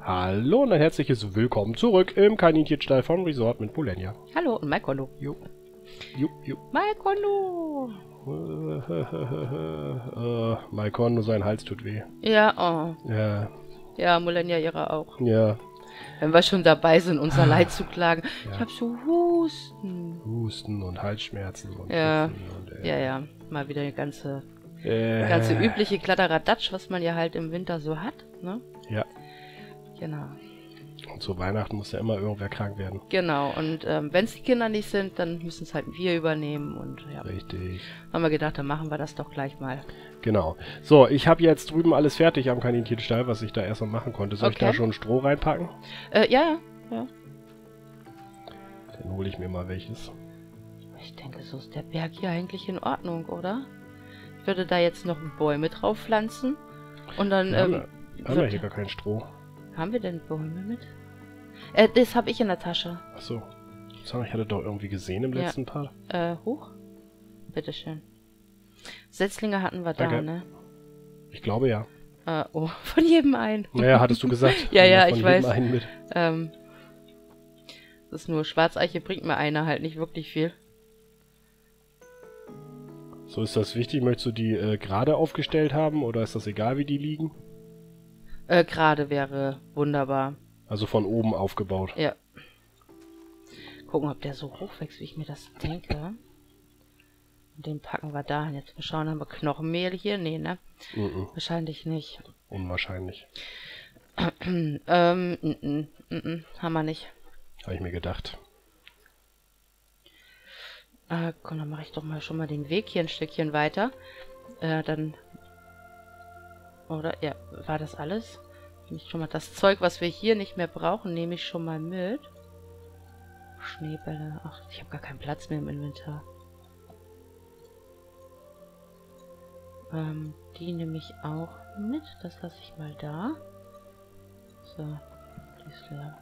Hallo und ein herzliches Willkommen zurück im Kaninchenstall von Resort mit Polenia. Hallo und Maikondo. Jo. Jo, jo. Maikondo! äh, Maikondo, sein Hals tut weh. Ja, oh. Ja, Ja, Mulenia ihre auch. ja. Wenn wir schon dabei sind, unser Leid zu klagen. Ja. Ich hab so Husten. Husten und Halsschmerzen und Ja. Und, äh, Ja, ja. Mal wieder eine ganze, Äh, ganze übliche Kladderadatsch, was man ja halt im Winter so hat, ne? Genau. Und zu Weihnachten muss ja immer irgendwer krank werden. Genau. Und ähm, wenn es die Kinder nicht sind, dann müssen es halt wir übernehmen. Und ja, Richtig. haben wir gedacht, dann machen wir das doch gleich mal. Genau. So, ich habe jetzt drüben alles fertig am Kaninchenstall, was ich da erstmal machen konnte. Soll ich Okay. da schon Stroh reinpacken? Äh, ja, ja. Dann hole ich mir mal welches. Ich denke, so ist der Berg hier eigentlich in Ordnung, oder? Ich würde da jetzt noch Bäume drauf pflanzen. Und dann, Wir haben, ähm, ja- wir haben ja wird- hier gar kein Stroh. Haben wir denn Bäume mit? Äh, das habe ich in der Tasche. Achso. So, ich hatte doch irgendwie gesehen im Ja. letzten Part. Äh, hoch? Bitteschön. Setzlinge hatten wir da, Danke. ne? Ich glaube ja. Äh, oh, von jedem einen. Naja, hattest du gesagt. Ja, ja, Von ich jedem weiß. Ähm, das ist nur Schwarzeiche bringt mir einer halt nicht wirklich viel. So ist das wichtig. Möchtest du die äh, gerade aufgestellt haben oder ist das egal, wie die liegen? Äh, gerade wäre wunderbar. Also von oben aufgebaut. Ja. Gucken, ob der so hoch wächst, wie ich mir das denke. Und den packen wir da. Jetzt mal schauen, haben wir Knochenmehl hier? Nee, ne? Mhm. Wahrscheinlich nicht. Unwahrscheinlich. ähm, mm, mm, mm, mm, haben wir nicht. Habe ich mir gedacht. Äh, komm, dann mache ich doch mal schon mal den Weg hier ein Stückchen weiter. Äh, dann. Oder, ja, war das alles? Ich schon mal das Zeug, was wir hier nicht mehr brauchen, nehme ich schon mal mit. Schneebälle. Ach, ich habe gar keinen Platz mehr im Inventar. Ähm, die nehme ich auch mit. Das lasse ich mal da. So, die ist leer.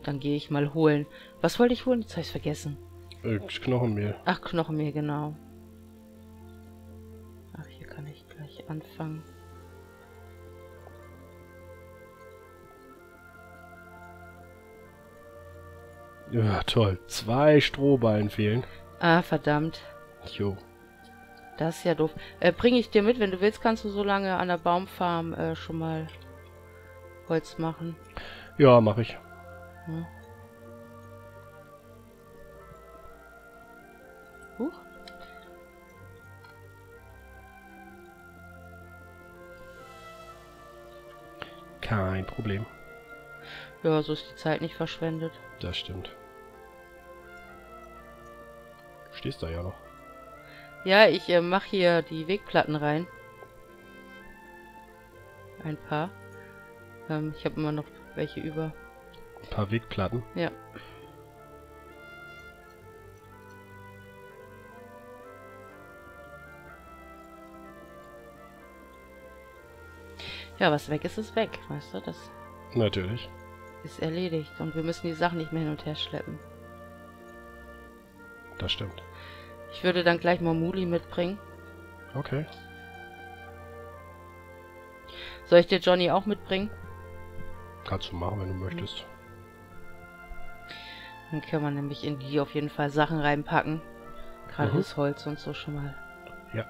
Dann gehe ich mal holen. Was wollte ich holen? Jetzt habe ich vergessen. Äh, Knochenmehl. Ach, Knochenmehl, genau. Ich anfangen. Ja, toll. Zwei Strohballen fehlen. Ah, verdammt. Jo. Das ist ja doof. Äh, bringe ich dir mit. Wenn du willst, kannst du so lange an der Baumfarm äh, schon mal Holz machen. Ja, mache ich. Ja. Kein Problem. Ja, so ist die Zeit nicht verschwendet. Das stimmt. Du stehst da ja noch. Ja, ich äh, mache hier die Wegplatten rein. Ein paar. Ähm, ich habe immer noch welche über. Ein paar Wegplatten. Ja. Ja, was weg ist, ist weg, weißt du? Das Natürlich. ist erledigt und wir müssen die Sachen nicht mehr hin und her schleppen. Das stimmt. Ich würde dann gleich mal Muli mitbringen. Okay. Soll ich dir Johnny auch mitbringen? Kannst du machen, wenn du möchtest. Dann können wir nämlich in die auf jeden Fall Sachen reinpacken. Gerade Mhm. das Holz und so schon mal. Ja.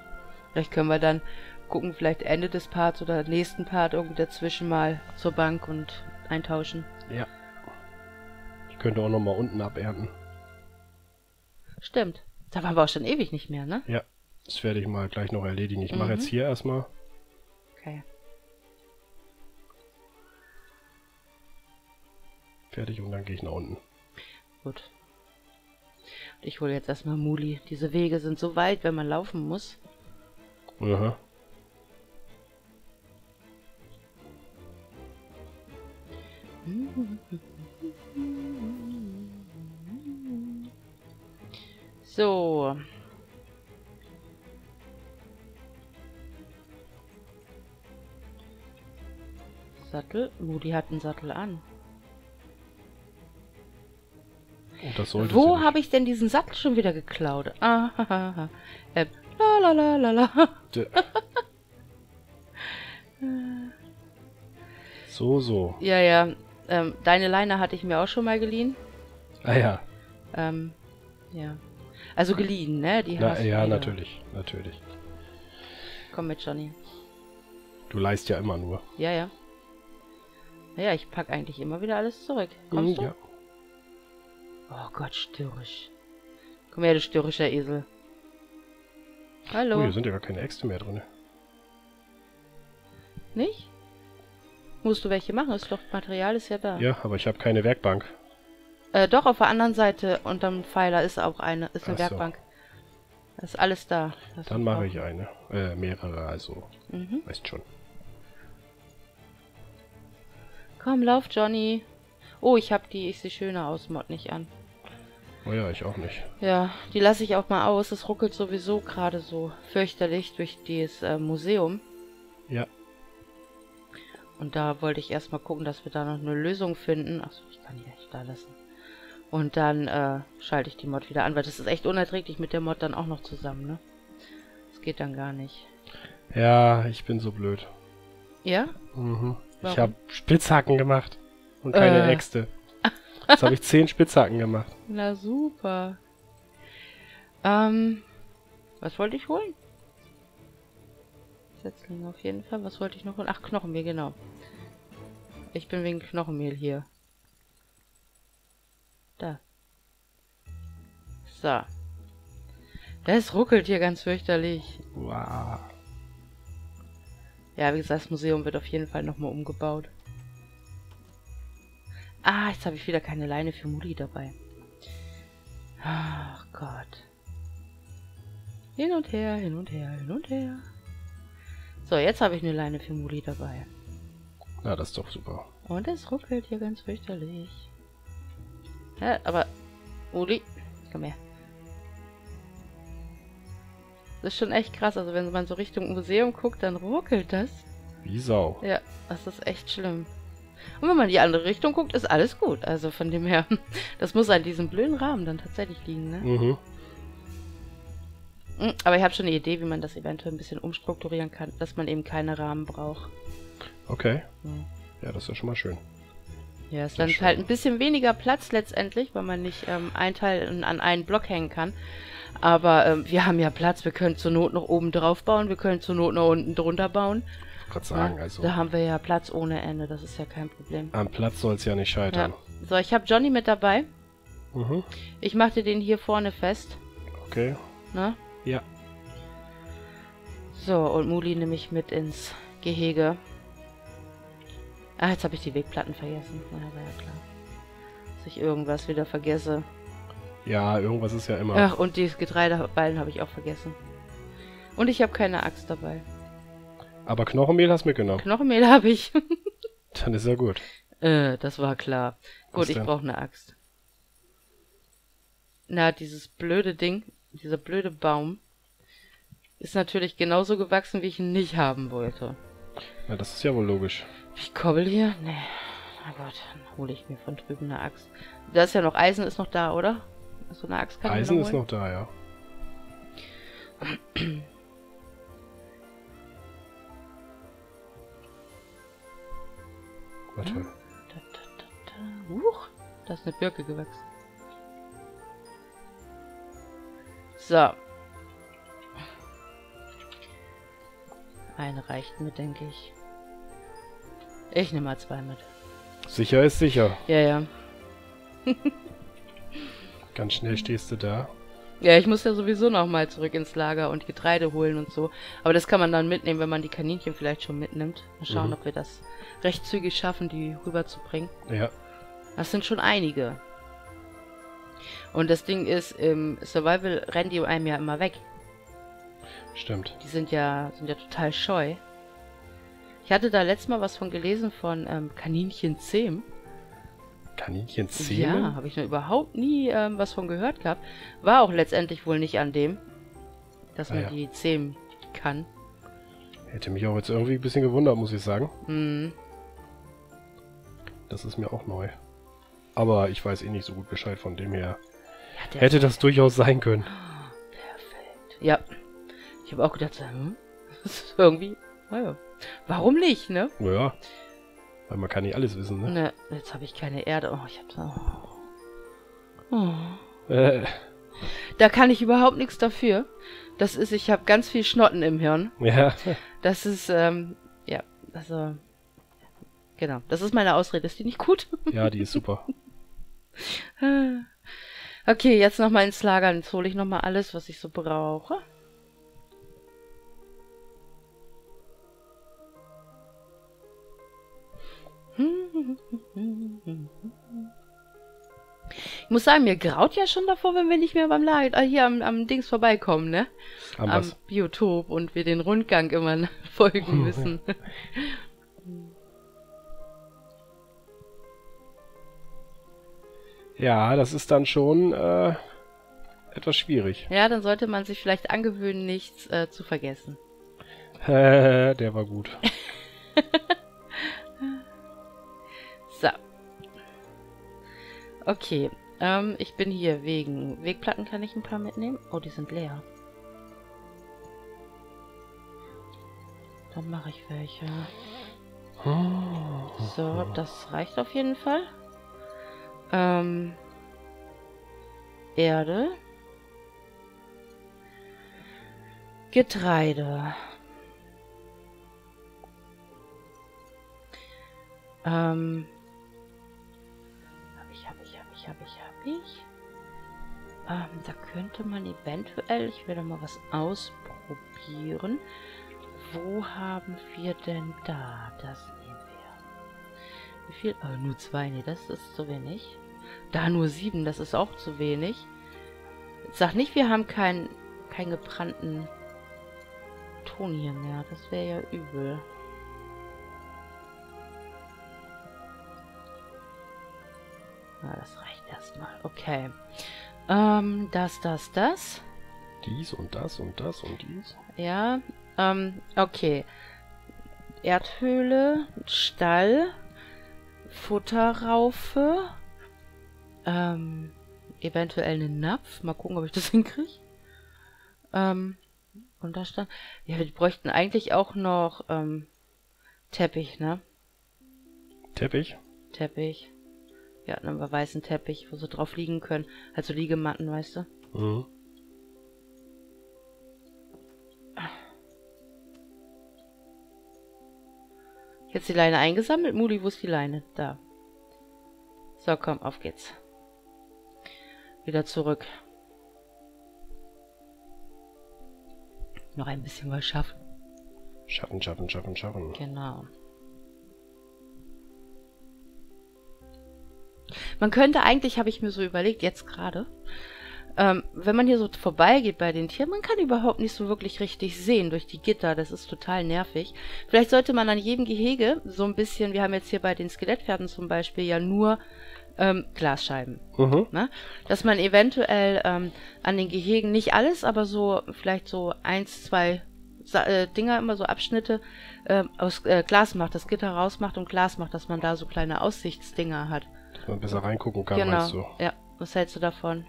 Vielleicht können wir dann gucken, vielleicht Ende des Parts oder nächsten Part irgendwie dazwischen mal zur Bank und eintauschen. Ja. Ich könnte auch noch mal unten abernten. Stimmt. Da waren wir auch schon ewig nicht mehr, ne? Ja. Das werde ich mal gleich noch erledigen. Ich mache Mhm. jetzt hier erstmal. Okay. Fertig und dann gehe ich nach unten. Gut. Und ich hole jetzt erstmal Muli. Diese Wege sind so weit, wenn man laufen muss. Aha. So. Sattel. Muli hat einen Sattel an. Sollte Wo habe ich denn diesen Sattel schon wieder geklaut? Ah, ha, ha, ha. Äh, la la la la. So, so. Ja, ja. Ähm, deine Leine hatte ich mir auch schon mal geliehen. Ah ja. Ähm, ja. Also geliehen, ne? Die Na, ja, natürlich. Natürlich. Komm mit, Johnny. Du leist ja immer nur. Ja, ja. Naja, ich pack eigentlich immer wieder alles zurück. Kommst Hm, du? Ja. Oh Gott, störrisch. Komm her, du störrischer Esel. Hallo. Oh, hier sind ja gar keine Äxte mehr drin. Nicht? Musst du welche machen? Ist doch Material ist ja da. Ja, aber ich habe keine Werkbank. Äh, doch, auf der anderen Seite unterm Pfeiler ist auch eine, ist eine Ach so. Werkbank. Da ist alles da. Dann mache ich eine. Äh, mehrere, also. Mhm. Weißt schon. Komm, lauf, Johnny. Oh, ich habe die Ich sehe schöner aus Mod nicht an. Oh ja, ich auch nicht. Ja, die lasse ich auch mal aus. Es ruckelt sowieso gerade so fürchterlich durch dieses äh, Museum. Ja. Und da wollte ich erstmal gucken, dass wir da noch eine Lösung finden. Achso, ich kann die echt da lassen. Und dann äh, schalte ich die Mod wieder an, weil das ist echt unerträglich mit der Mod dann auch noch zusammen, ne? Das geht dann gar nicht. Ja, ich bin so blöd. Ja? Mhm. Ich Warum? habe Spitzhacken gemacht. Und keine Äh. Äxte. Jetzt habe ich zehn Spitzhacken gemacht. Na super. Ähm, was wollte ich holen? Setzling auf jeden Fall. Was wollte ich noch holen? Ach, Knochenmehl, genau. Ich bin wegen Knochenmehl hier. Da. So. Das ruckelt hier ganz fürchterlich. Wow. Ja, wie gesagt, das Museum wird auf jeden Fall nochmal umgebaut. Ah, jetzt habe ich wieder keine Leine für Mutti dabei. Ach Gott. Hin und her, hin und her, hin und her. So, jetzt habe ich eine Leine für Mutti dabei. Na, das ist doch super. Und es ruckelt hier ganz fürchterlich. Ja, aber... Uli, komm her. Das ist schon echt krass. Also wenn man so Richtung Museum guckt, dann ruckelt das. Wie Sau. Ja, das ist echt schlimm. Und wenn man in die andere Richtung guckt, ist alles gut. Also von dem her, das muss an diesem blöden Rahmen dann tatsächlich liegen, ne? Mhm. Mm, Aber ich habe schon eine Idee, wie man das eventuell ein bisschen umstrukturieren kann, dass man eben keine Rahmen braucht. Okay. Hm. Ja, das ist ja schon mal schön. Ja, ist Das dann schon. halt ein bisschen weniger Platz letztendlich, weil man nicht ähm, ein Teil an einen Block hängen kann. Aber ähm, wir haben ja Platz, wir können zur Not noch oben drauf bauen, wir können zur Not noch unten drunter bauen. Ich gerade sagen, ne? also Da haben wir ja Platz ohne Ende, das ist ja kein Problem. am Platz soll es ja nicht scheitern. So, ich habe Johnny mit dabei. Mhm. Ich mache dir den hier vorne fest. Okay. Ne? Ja. So, und Muli nehme ich mit ins Gehege. Ah, jetzt habe ich die Wegplatten vergessen. Na, war ja klar. Dass ich irgendwas wieder vergesse. Ja, irgendwas ist ja immer. Ach, und die Getreideballen habe ich auch vergessen. Und ich habe keine Axt dabei. Aber Knochenmehl hast du mitgenommen. Knochenmehl habe ich. Dann ist ja gut. äh, das war klar. Was Gut, ich brauche eine Axt. Na, dieses blöde Ding, dieser blöde Baum, ist natürlich genauso gewachsen, wie ich ihn nicht haben wollte. Ja, das ist ja wohl logisch. Ich kobbel hier? Nee. Na Gott, dann hole ich mir von drüben eine Axt. Da ist ja noch Eisen, ist noch da, oder? So eine Axt kann Eisen ich ist noch da, ja. Na toll. Da, da, da, da. Huch, da ist eine Birke gewachsen. So. Eine reicht mir, denke ich. Ich nehme mal zwei mit. Sicher ist sicher. Ja, ja. Ganz schnell stehst du da. Ja, ich muss ja sowieso noch mal zurück ins Lager und Getreide holen und so. Aber das kann man dann mitnehmen, wenn man die Kaninchen vielleicht schon mitnimmt. Mal schauen, Mhm. ob wir das recht zügig schaffen, die rüberzubringen. Ja. Das sind schon einige. Und das Ding ist, im Survival rennen die einem ja immer weg. Stimmt. Die sind ja, sind ja total scheu. Ich hatte da letztes Mal was von gelesen von ähm, Kaninchen zähmen. Kaninchen Ja, zähmen? habe ich noch überhaupt nie ähm, was von gehört gehabt. War auch letztendlich wohl nicht an dem, dass Ah, man ja. die zähmen kann. Hätte mich auch jetzt irgendwie ein bisschen gewundert, muss ich sagen. Hm. Das ist mir auch neu. Aber ich weiß eh nicht so gut Bescheid von dem her. Ja, Hätte das durchaus sein können. Perfekt. Ja. Ich habe auch gedacht, hm? das ist irgendwie, naja. Warum nicht, ne? Naja. Weil man kann nicht alles wissen, ne? Ne, jetzt habe ich keine Erde. Oh, ich hab Oh. Oh. Äh, Da kann ich überhaupt nichts dafür. Das ist, ich habe ganz viel Schnotten im Hirn. ja. Das ist, ähm, ja, also, genau. Das ist meine Ausrede. Ist die nicht gut? ja, die ist super. Okay, jetzt nochmal ins Lager. Jetzt hole ich nochmal alles, was ich so brauche. Ich muss sagen, mir graut ja schon davor, wenn wir nicht mehr beim Lager, äh, hier am, am Dings vorbeikommen, ne? Am am? Biotop und wir den Rundgang immer folgen müssen. Ja, das ist dann schon äh, etwas schwierig. ja, dann sollte man sich vielleicht angewöhnen, nichts äh, zu vergessen. Der war gut. So. Okay. Ähm, ich bin hier wegen Wegplatten kann ich ein paar mitnehmen. Oh, die sind leer. Dann mache ich welche. So, das reicht auf jeden Fall. Ähm, Erde. Getreide. Ähm, hab ich, hab ich, hab ich, hab ich, hab ich. Ähm, da könnte man eventuell, ich werde mal was ausprobieren. Wo haben wir denn da? Das nehmen wir. Wie viel? Oh, nur zwei. Nee, das ist zu wenig. Da nur sieben, das ist auch zu wenig. Sag nicht, wir haben keinen keinen gebrannten Ton hier mehr. Das wäre ja übel. Na, das reicht erstmal. Okay. Ähm, das, das, das. Dies und das und das und dies. Ja, ähm, okay. Erdhöhle, Stall, Futterraufe, ähm, eventuell einen Napf. Mal gucken, ob ich das hinkriege. Ähm, und da stand, ja, wir bräuchten eigentlich auch noch, ähm, Teppich, ne? Teppich. Teppich. Ja, einen weißen Teppich, wo sie drauf liegen können. Also Liegematten, weißt du? Mhm. Jetzt die Leine eingesammelt. Muli, wo ist die Leine? Da. So, komm, auf geht's. Wieder zurück. Noch ein bisschen was schaffen. Schaffen, schaffen, schaffen, schaffen. Genau. Man könnte eigentlich, habe ich mir so überlegt, jetzt gerade, ähm, wenn man hier so vorbeigeht bei den Tieren, man kann überhaupt nicht so wirklich richtig sehen durch die Gitter. Das ist total nervig. Vielleicht sollte man an jedem Gehege so ein bisschen, wir haben jetzt hier bei den Skelettpferden zum Beispiel ja nur ähm, Glasscheiben. Mhm. Ne? Dass man eventuell ähm, an den Gehegen nicht alles, aber so vielleicht so eins, zwei Sa äh, Dinger, immer so Abschnitte ähm, aus äh, Glas macht, das Gitter rausmacht und Glas macht, dass man da so kleine Aussichtsdinger hat. Dass man besser reingucken kann, genau. meinst du? Ja. Was hältst du davon?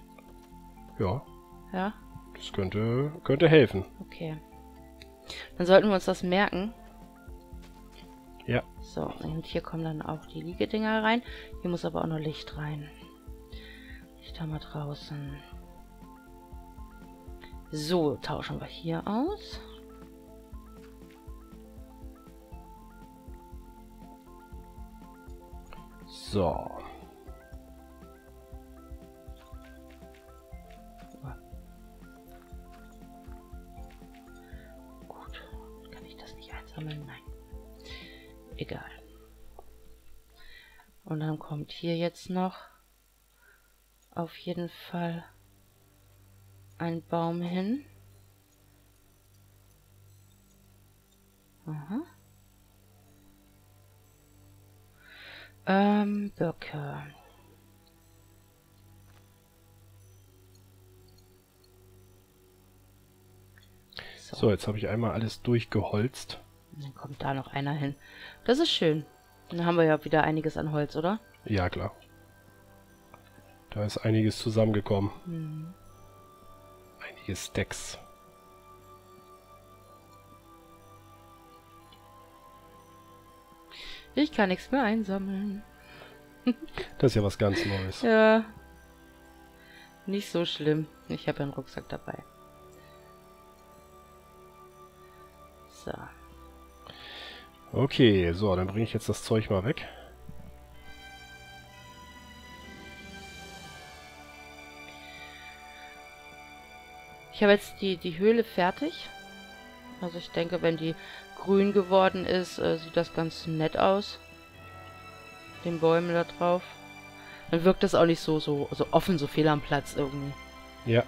Ja, Ja? das könnte, könnte helfen. Okay. Dann sollten wir uns das merken. Ja. So, und hier kommen dann auch die Liegedinger rein. Hier muss aber auch noch Licht rein. Licht haben wir draußen. So, tauschen wir hier aus. So. Kommt hier jetzt noch auf jeden Fall ein Baum hin. Aha. Ähm, Birke. So, jetzt habe ich einmal alles durchgeholzt. Dann kommt da noch einer hin. Das ist schön. Dann haben wir ja wieder einiges an Holz, oder? Ja, klar. Da ist einiges zusammengekommen. Hm. Einige Stacks. Ich kann nichts mehr einsammeln. Das ist ja was ganz Neues. Ja. Nicht so schlimm. Ich habe ja einen Rucksack dabei. So. Okay, so, dann bringe ich jetzt das Zeug mal weg. Ich habe jetzt die, die Höhle fertig. Also ich denke, wenn die grün geworden ist, äh, sieht das ganz nett aus. Den Bäumen da drauf. Dann wirkt das auch nicht so, so, so offen, so fehl am Platz irgendwie. Ja.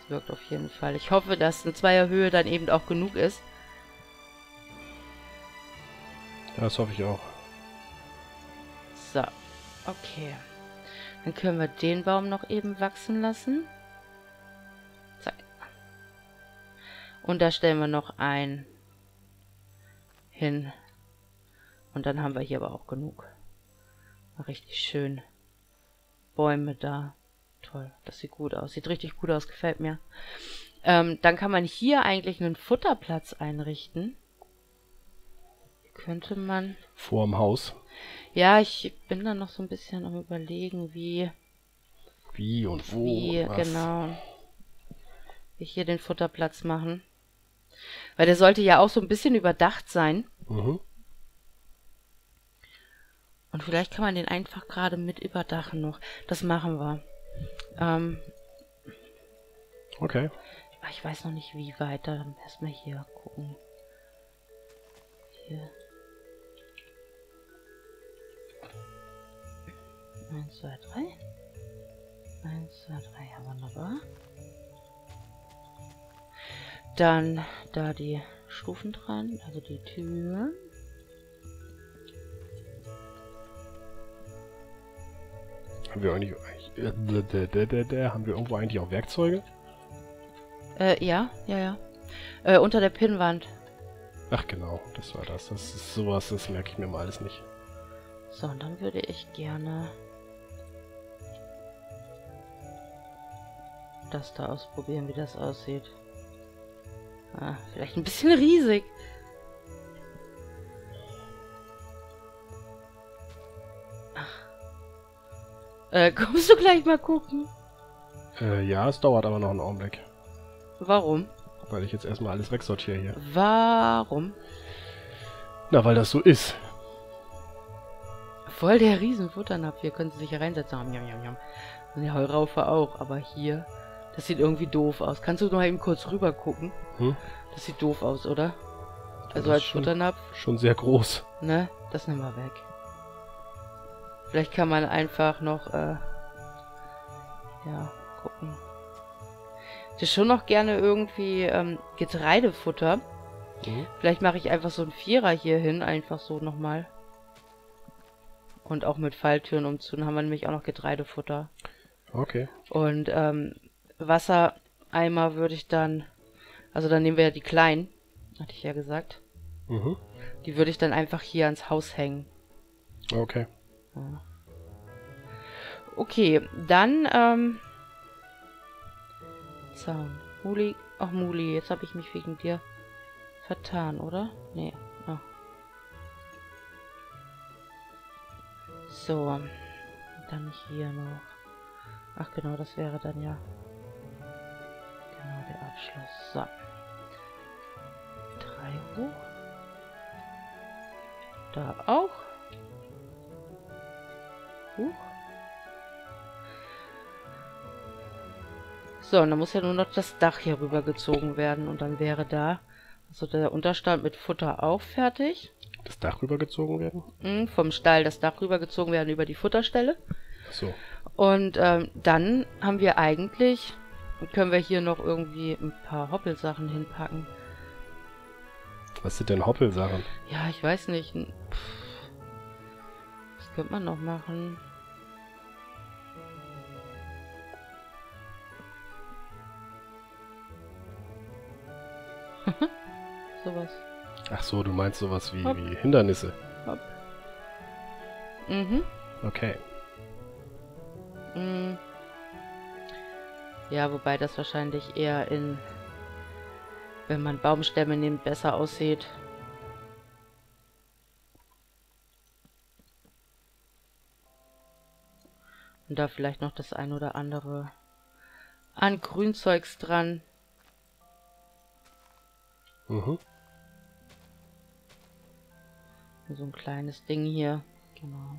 Das wirkt auf jeden Fall. Ich hoffe, dass eine Zweierhöhe dann eben auch genug ist. Ja, das hoffe ich auch. So, okay. Dann können wir den Baum noch eben wachsen lassen. Und da stellen wir noch ein hin. Und dann haben wir hier aber auch genug. Richtig schön. Bäume da. Toll, das sieht gut aus. Sieht richtig gut aus, gefällt mir. Ähm, dann kann man hier eigentlich einen Futterplatz einrichten. Könnte man... Vorm Haus. Ja, ich bin da noch so ein bisschen am überlegen, wie... Wie und wo Wie, und genau. Wie hier den Futterplatz machen. Weil der sollte ja auch so ein bisschen überdacht sein. Mhm. Und vielleicht kann man den einfach gerade mit überdachen noch. Das machen wir. Ähm, Okay. ah, ich weiß noch nicht, wie weit. Da erstmal hier gucken. Hier. Eins, zwei, drei. Eins, zwei, drei. Ja, wunderbar. Dann da die Stufen dran, also die Türen. Haben wir eigentlich, äh, haben wir irgendwo eigentlich auch Werkzeuge? Äh, ja, ja, ja. Äh, unter der Pinnwand. Ach genau, das war das. Das ist sowas, das merke ich mir mal alles nicht. So, und dann würde ich gerne das da ausprobieren, wie das aussieht. Ah, vielleicht ein bisschen riesig. Ach. Äh, kommst du gleich mal gucken? Äh, ja, es dauert aber noch einen Augenblick. Warum? Weil ich jetzt erstmal alles wegsortiere hier. Warum? Na, weil das so ist. Voll der Riesenfutternapf. Hier können sie sich ja reinsetzen. Jam, jam, jam. Und die Heuraufe auch. Aber hier, das sieht irgendwie doof aus. Kannst du noch eben kurz rüber gucken? Hm? Das sieht doof aus, oder? Also als schon- Futternapf, Schon sehr groß. ne? Das nehmen wir weg. Vielleicht kann man einfach noch, äh, ja, gucken. Ich hätte schon noch gerne irgendwie ähm, Getreidefutter. Mhm. Vielleicht mache ich einfach so einen Vierer hier hin, einfach so nochmal. Und auch mit Falltüren umzutun haben wir nämlich auch noch Getreidefutter. Okay. Und ähm, Wassereimer würde ich dann, also dann nehmen wir ja die kleinen, hatte ich ja gesagt. Mhm. Die würde ich dann einfach hier ans Haus hängen. Okay. Okay, dann, ähm, Zaun. Muli, ach Muli, jetzt habe ich mich wegen dir vertan, oder? Nee. Ah. So, dann hier noch. Ach genau, das wäre dann ja genau der Abschluss. So. Drei hoch. Da auch. Huch. So, und dann muss ja nur noch das Dach hier rübergezogen werden und dann wäre da also der Unterstand mit Futter auch fertig. Das Dach rübergezogen werden? Mhm, vom Stall das Dach rübergezogen werden über die Futterstelle. So. Und ähm, dann haben wir eigentlich, können wir hier noch irgendwie ein paar Hoppelsachen hinpacken. Was sind denn Hoppelsachen? Ja, ich weiß nicht. Pff. Was könnte man noch machen? Sowas. Ach so, du meinst sowas wie, Hopp. wie Hindernisse. Hopp. Mhm. Okay. Mm. Ja, wobei das wahrscheinlich eher in, wenn man Baumstämme nimmt, besser aussieht. Und da vielleicht noch das ein oder andere an Grünzeugs dran. Mhm. So ein kleines Ding hier. Genau.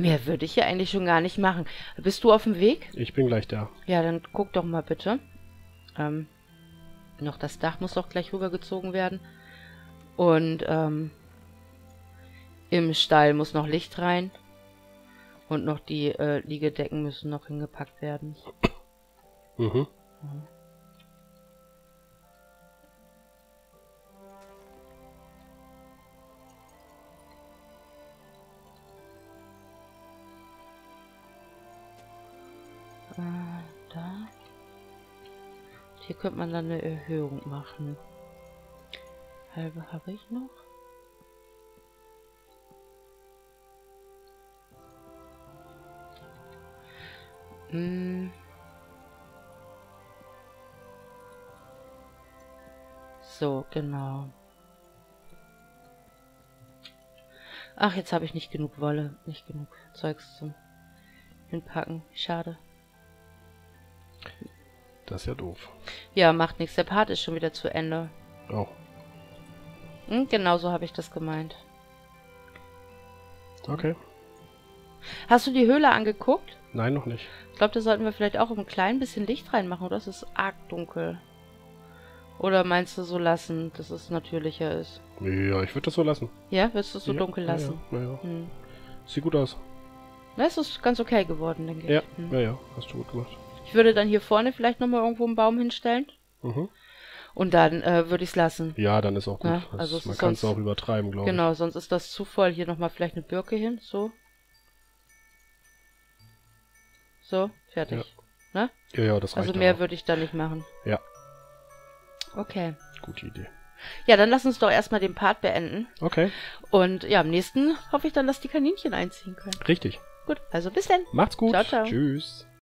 Mehr würde ich ja eigentlich schon gar nicht machen. Bist du auf dem Weg? Ich bin gleich da. Ja, dann guck doch mal bitte. Ähm, noch das Dach muss doch gleich rübergezogen werden. Und ähm, im Stall muss noch Licht rein. Und noch die äh, Liegedecken müssen noch hingepackt werden. Mhm. Äh, Hier könnte man dann eine Erhöhung machen. Halbe habe ich noch. Hm. So, genau. Ach, jetzt habe ich nicht genug Wolle, nicht genug Zeugs zum Hinpacken. Schade. Das ist ja doof. Ja, macht nichts. Der Part ist schon wieder zu Ende. Oh. Hm, genau so habe ich das gemeint. Okay. Hast du die Höhle angeguckt? Nein, noch nicht. Ich glaube, da sollten wir vielleicht auch ein klein bisschen Licht reinmachen, oder? Es ist arg dunkel. Oder meinst du so lassen, dass es natürlicher ist? Ja, ich würde das so lassen. Ja, willst du es so ja, dunkel ja, lassen? Ja, ja. Hm. Sieht gut aus. Na, es ist ganz okay geworden, denke ich. Ja, Hm. ja, ja. Hast du gut gemacht. Ich würde dann hier vorne vielleicht nochmal irgendwo einen Baum hinstellen. Mhm. Und dann äh, würde ich es lassen. Ja, dann ist auch gut. Ja, Das- also es man kann es auch übertreiben, glaube Genau, sonst ist das zu voll. Hier nochmal vielleicht eine Birke hin. So. So, fertig. ich. Ja, ja, das reicht Also mehr würde ich da nicht machen. Ja. Okay. Gute Idee. Ja, dann lass uns doch erstmal den Part beenden. Okay, Und ja, am nächsten hoffe ich dann, dass die Kaninchen einziehen können. richtig. Gut, also bis dann. Macht's gut. Ciao, ciao. Tschüss.